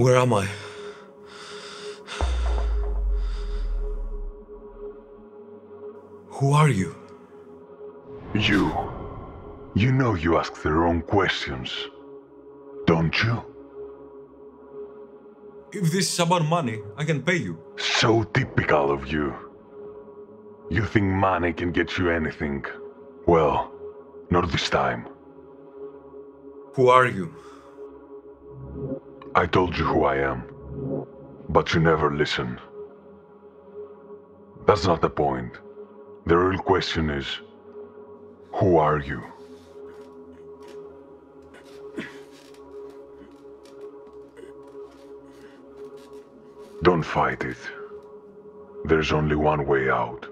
Where am I? Who are you? You. You know you ask the wrong questions. Don't you? If this is about money, I can pay you. So typical of you. You think money can get you anything. Well, not this time. Who are you? I told you who I am. But you never listen. That's not the point. The real question is who are you? Don't fight it. There's only one way out.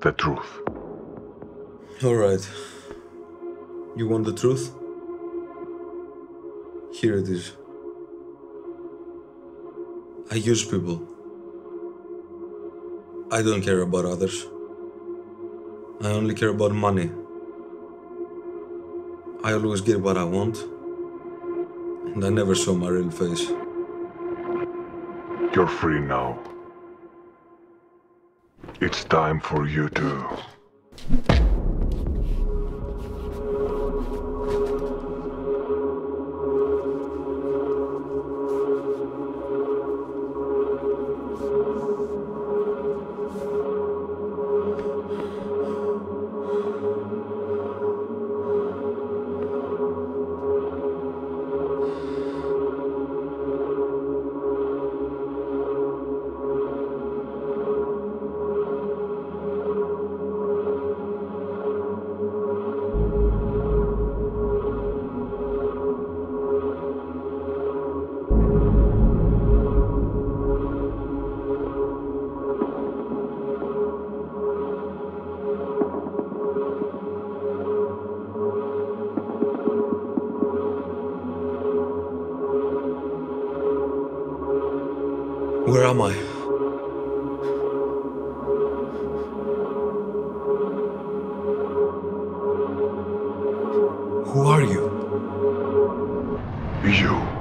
The truth. Alright. You want the truth? Here it is. I use people. I don't care about others. I only care about money. I always get what I want, and I never show my real face. You're free now. It's time for you to. Where am I? Who are you? You.